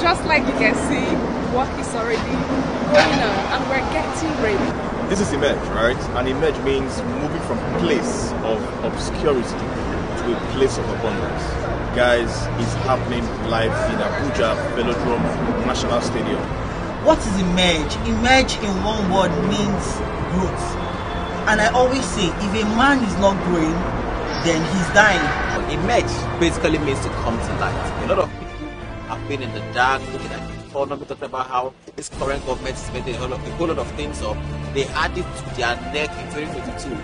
just like you can see, work is already going on and we're getting ready. This is Emerge, right? And Emerge means moving from place of obscurity to a place of abundance. Guys, it's happening live in Abuja Velodrome National Stadium. What is emerge? Emerge in one word means growth. And I always say, if a man is not growing, then he's dying. Emerge basically means to come to light. A lot of people have been in the dark looking at the economy, talking about how this current government is spending a whole, lot, a whole lot of things up. They added to their neck in 2022.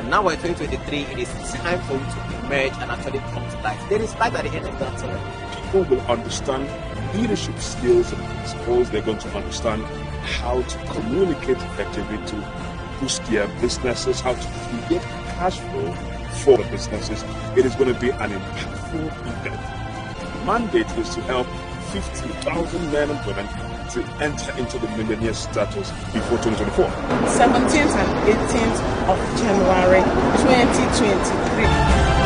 And now we're in 2023, it is time for you to emerge and actually come to light. There is light at the end of that tunnel. People will understand leadership skills and principles. They're going to understand how to communicate effectively to boost their businesses, how to create cash flow for the businesses. It is going to be an impactful event. Mandate is to help 50,000 men and women to enter into the millionaire status before 2024. 17th and 18th of January 2023.